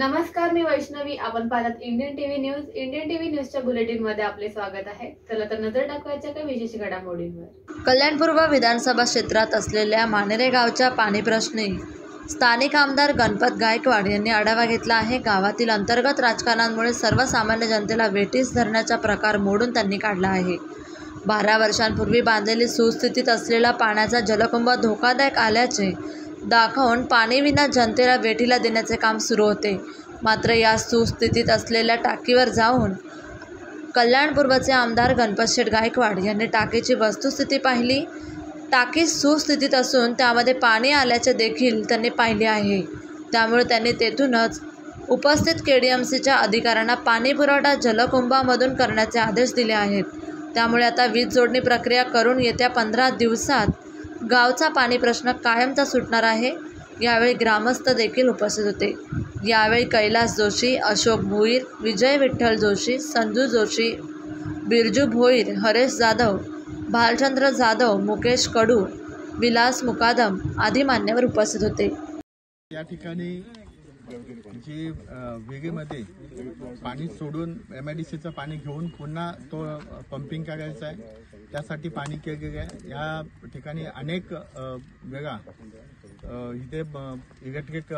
नमस्कार मी वैष्णवी. आपण पाहतात Indian TV news Indian TV न्यूजच्या बुलेटिनमध्ये आपले स्वागत आहे. चला तर नजर टाकवायच्या काही विशेष घडामोडींवर. कल्याणपूर्व विधानसभा क्षेत्रात असलेल्या मानेरे गावच्या पाणी प्रश्नी स्थानिक आमदार गणपत गायकवाड यांनी आढावा घेतला आहे. गावातील अंतर्गत राजकारणांमुळे सर्वसामान्य जनतेला वेटीस धरण्याचा प्रकार मोडून त्यांनी काढला आहे. बारा वर्षांपूर्वी बांधलेली सुस्थितीत असलेला पाण्याचा जलकुंभ धोकादायक आल्याचे दाखवून पाणीविना जनतेला वेठीला देण्याचे काम सुरू होते. मात्र या सुस्थितीत असलेल्या टाकीवर जाऊन कल्याणपूर्वचे आमदार गणपतशेठ गायकवाड यांनी टाकीची वस्तुस्थिती पाहिली. टाकी सुस्थितीत असून त्यामध्ये पाणी आल्याचे देखील त्यांनी पाहिले आहे. त्यामुळे त्यांनी तेथूनच उपस्थित के डी एम सीच्या अधिकाऱ्यांना पाणीपुरवठा जलकुंभामधून करण्याचे आदेश दिले आहेत. त्यामुळे आता वीज जोडणी प्रक्रिया करून येत्या पंधरा दिवसात गावचा पाणी प्रश्न कायमचा सुटणार आहे यावेळी ग्रामस्थ देखील उपस्थित होते. यावेळी कैलास जोशी अशोक भोईर विजय विठ्ठल जोशी संजू जोशी बिरजू भोईर हरेश जाधव भालचंद्र जाधव मुकेश कडू विलास मुकादम आदी मान्यवर उपस्थित होते. या ठिकाणी जे विहिरीमध्ये पाणी सोडून एम आय डी सीचं पाणी घेऊन पुन्हा तो पंपिंग करायचा आहे. त्यासाठी पाणी केलेलं आहे. या ठिकाणी अनेक वेळा इथे इलेक्ट्रिक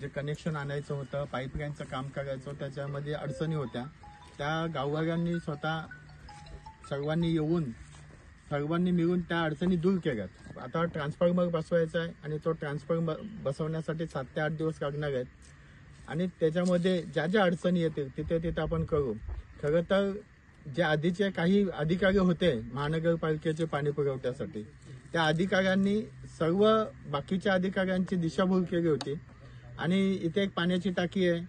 जे कनेक्शन आणायचं होतं पाईपलाईनचं काम करायचं होतं त्याच्यामध्ये अडचणी होत्या. त्या गाववाल्यांनी स्वतः सर्वांनी येऊन सर्वांनी मिळून त्या अडचणी दूर केल्यात. आता ट्रान्सफॉर्मर बसवायचा आहे आणि तो ट्रान्सफॉर्मर बसवण्यासाठी सात ते आठ दिवस लागणार आहेत. आणि त्याच्यामध्ये ज्या ज्या अडचणी येतील तिथे तिथे आपण करू. खरं तर जे आधीचे काही अधिकारी होते महानगरपालिकेचे पाणी पुरवठ्यासाठी त्या अधिकाऱ्यांनी सर्व बाकीच्या अधिकाऱ्यांची दिशाभूल केली होती. आणि इथे एक पाण्याची टाकी आहे.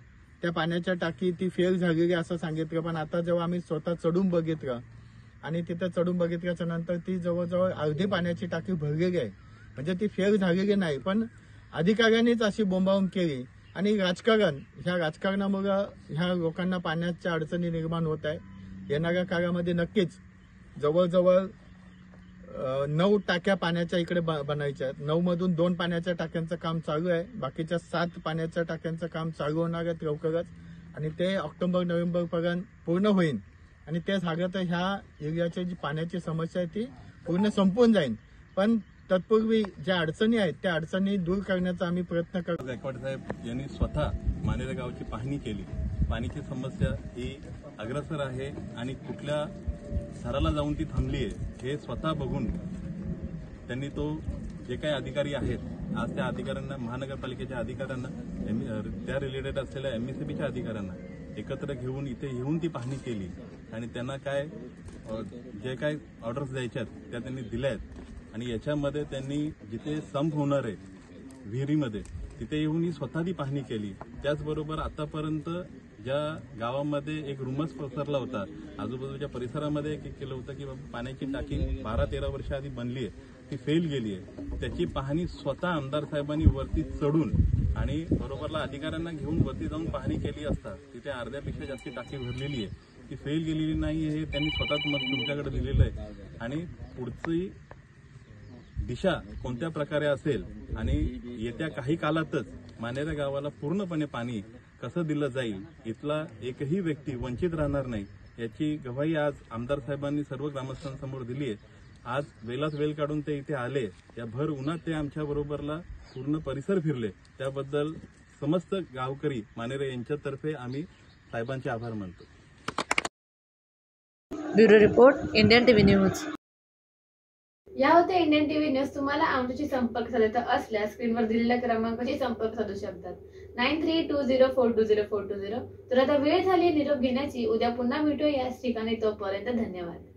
त्या पाण्याच्या टाकी ती फेल झालेली असं सांगितलं. पण आता जेव्हा आम्ही स्वतः चढून बघितलं आणि तिथं चढून बघितल्याच्या नंतर ती जवळजवळ अर्धी पाण्याची टाकी भरलेली आहे म्हणजे ती फेल झालेली नाही पण अधिकाऱ्यांनीच अशी बोंबावून केली. आणि राजकारण ह्या राजकारणामुळं ह्या लोकांना पाण्याच्या अडचणी निर्माण होत आहे. येणाऱ्या काळामध्ये नक्कीच जवळजवळ नऊ टाक्या पाण्याच्या इकडे ब- बनायच्या आहेत. नऊ मधून दोन पाण्याच्या टाक्यांचं काम चालू आहे. बाकीच्या सात पाण्याच्या टाक्यांचं काम चालू होणार आहेत लवकरच. आणि ते ऑक्टोबर नोव्हेंबर पर्यंत पूर्ण होईल आणि त्या सागरात तर ह्या एरियाच्या जी पाण्याची समस्या आहे ती पूर्ण संपून जाईल पण तत्पूर्वी ज्या अडचणी आहेत त्या अडचणी दूर करण्याचा आम्ही प्रयत्न करतो गायकवाड साहेब यांनी स्वतः मानेरा गावाची पाहणी केली. पाणीची समस्या ही अग्रसर आहे आणि कुठल्या थराला जाऊन ती थांबली आहे हे स्वतः बघून त्यांनी तो जे काही अधिकारी आहेत आज त्या अधिकाऱ्यांना महानगरपालिकेच्या अधिकाऱ्यांना एम- त्या रिलेटेड असलेल्या एमएससीबीच्या अधिकाऱ्यांना एकत्र घेऊन इथे येऊन ती पाहणी केली. आणि त्यांना काय जे काय ऑर्डर्स द्यायच्या आहेत त्या त्यांनी दिल्या आहेत आणि याच्यामध्ये त्यांनी जिथे संप होणार आहे विहिरीमध्ये तिथे येऊन ही स्वतः ती पाहणी केली. त्याचबरोबर आतापर्यंत ज्या गावामध्ये एक रुमस पसरला होता आजूबाजूच्या परिसरामध्ये एक केलं होतं की बाबा पाण्याची टाकी बारा तेरा वर्ष आधी बनली आहे ती फेल गेली आहे. त्याची पाहणी स्वतः आमदार साहेबांनी वरती चढून आणि बरोबरला अधिकाऱ्यांना घेऊन वरती जाऊन पाहणी केली असता तिथे अर्ध्यापेक्षा जास्त टाकी भरलेली आहे. ती फेल गेलेली नाही हे त्यांनी स्वतःच मत तुमच्याकडे दिलेलं आहे. आणि पुढची दिशा कोणत्या प्रकारे असेल आणि येत्या काही काळातच मानेरा गावाला पूर्णपणे पाणी कसं दिलं जाईल इथला एकही व्यक्ती वंचित राहणार नाही याची गवाही आज आमदार साहेबांनी सर्व ग्रामस्थांसमोर दिली आहे. आज वेलात वेल काढून ते इथे आले या भर उन्हात ते आमच्या बरोबरला पूर्ण परिसर फिरले. त्याबद्दल समस्त गावकरी मानेरे यांच्यातर्फे आम्ही साहेबांचे आभार मानतो. Bureau report Indian TV news. या होत्या इंडियन टीव्ही न्यूज. तुम्हाला आमच्याशी संपर्क साधायचा असल्यास स्क्रीनवर दिलेल्या क्रमांकाशी संपर्क साधू शकतात. Nine three two zero four two zero four two zero. तर आता वेळ झाली निरोप घेण्याची. उद्या पुन्हा भेटूया याच ठिकाणी. तोपर्यंत धन्यवाद.